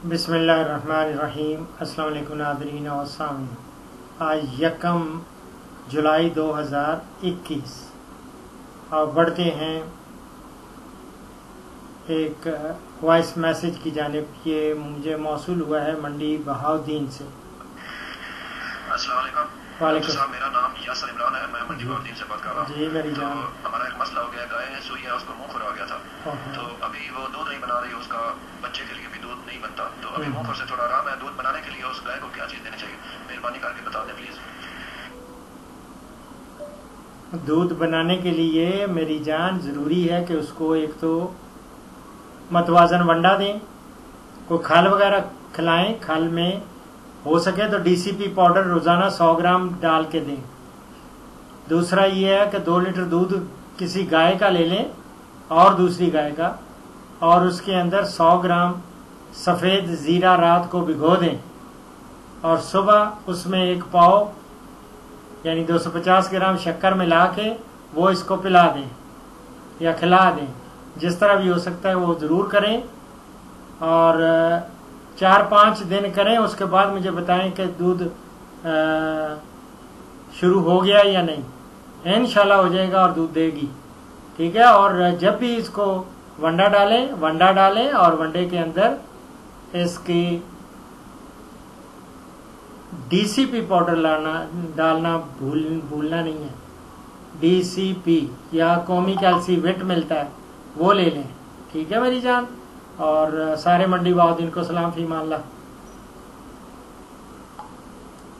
बिसमीम अस्सलाम नादरीन और आज यकम जुलाई 2021 और बढ़ते हैं एक वॉइस मैसेज की जानब। ये मुझे मौसू हुआ है मंडी बहाउद्दीन से। वालेकुम मेरा नाम यासर इमरान है मैं मंडी बहाउद्दीन से बात कर रहा हूँ। जी मेरी तो जान। एक मसला हो गया गाय है सुई है उसको मुँह खुर आ गया था। तो अभी वो दूध नहीं बना रही उसका बच्चे के लिए भी दूध नहीं बनता। तो अभी हम्म। मुँह खुर से थोड़ा आराम है दूध बनाने के लिए उस गाय को क्या चीज़ देनी चाहिए? मेहरबानी करके बता दें प्लीज़ दूध बनाने के लिए मेरी जान ज़रूरी है कि उसको एक तो मतवाजन वंडा दें कोई खाल वगैरह खिलाएँ खाल में हो सके तो डीसीपी पाउडर रोज़ाना 100 ग्राम डाल के दें। दूसरा ये है कि दो लीटर दूध किसी गाय का ले लें और दूसरी गाय का और उसके अंदर 100 ग्राम सफ़ेद ज़ीरा रात को भिगो दें और सुबह उसमें एक पाव, यानी 250 ग्राम शक्कर मिला के वो इसको पिला दें या खिला दें। जिस तरह भी हो सकता है वो ज़रूर करें और चार पाँच दिन करें। उसके बाद मुझे बताएँ कि दूध शुरू हो गया या नहीं। इन हो जाएगा और दूध देगी। ठीक है? और जब भी इसको वंडा डालें वंडा डालें और वंडे के अंदर इसकी डीसीपी पाउडर लाना, डालना भूल, भूलना नहीं है। डीसीपी या कौमी कैल्सी विट मिलता है, वो ले लें। ठीक है मेरी जान? और सारे मंडी बाउद्दीन को सलाम फ़ी मान ला